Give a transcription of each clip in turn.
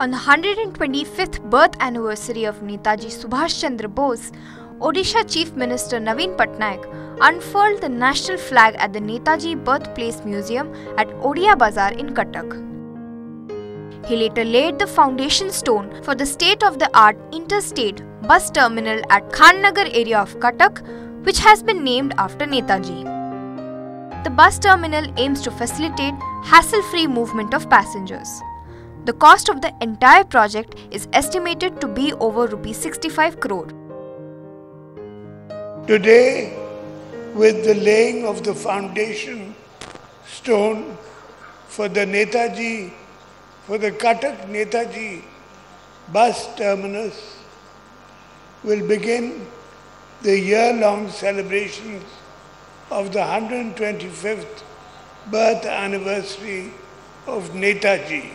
On the 125th birth anniversary of Netaji Subhas Chandra Bose, Odisha Chief Minister Naveen Patnaik unfurled the national flag at the Netaji Birthplace Museum at Odia Bazar in Cuttack. He later laid the foundation stone for the state-of-the-art interstate bus terminal at Khannagar area of Cuttack, which has been named after Netaji. The bus terminal aims to facilitate hassle-free movement of passengers. The cost of the entire project is estimated to be over rupees 65 crore. Today, with the laying of the foundation stone for the Netaji, for the Cuttack Netaji bus terminus, will begin the year-long celebrations of the 125th birth anniversary of Netaji.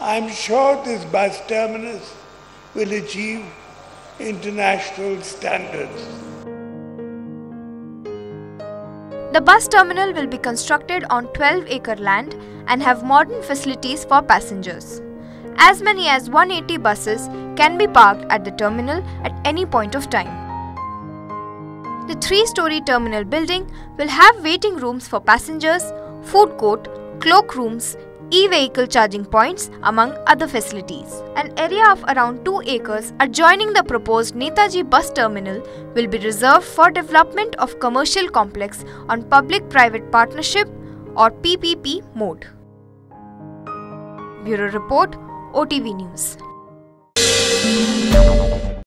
I am sure this bus terminus will achieve international standards. The bus terminal will be constructed on 12 acre land and have modern facilities for passengers. As many as 180 buses can be parked at the terminal at any point of time. The three story terminal building will have waiting rooms for passengers, food court, cloak rooms, e-vehicle charging points among other facilities. An area of around 2 acres adjoining the proposed Netaji bus terminal will be reserved for development of commercial complex on public-private partnership or PPP mode. Bureau Report OTV News